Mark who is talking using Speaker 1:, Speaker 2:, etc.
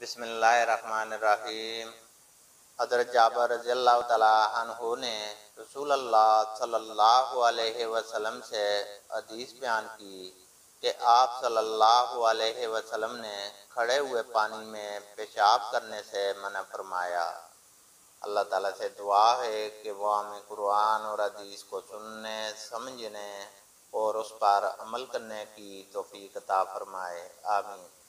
Speaker 1: بسم اللہ الرحمن الرحیم۔ حضرت جابر رضی اللہ تعالیٰ عنہ نے رسول اللہ صلی اللہ علیہ وسلم سے حدیث بیان کی کہ آپ صلی اللہ علیہ وسلم نے کھڑے ہوئے پانی میں پیشاب کرنے سے منع فرمایا۔ اللہ تعالیٰ سے دعا ہے کہ وہ ہمیں قرآن اور حدیث کو سننے، سمجھنے اور اس پر عمل کرنے کی توفیق عطا فرمائے۔ آمین۔